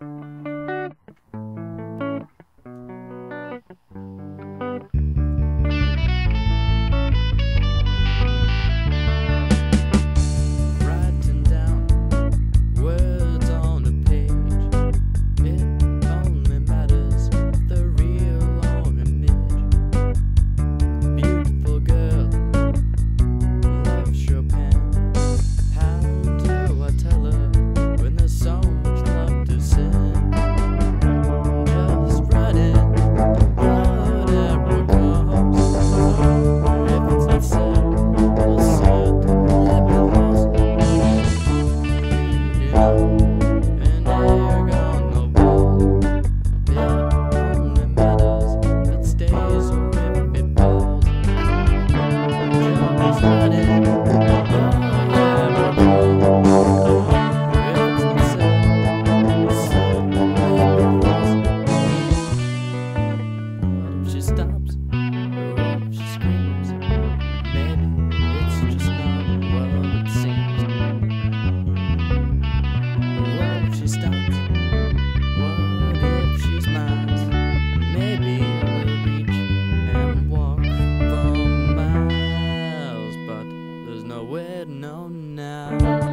Bye. now.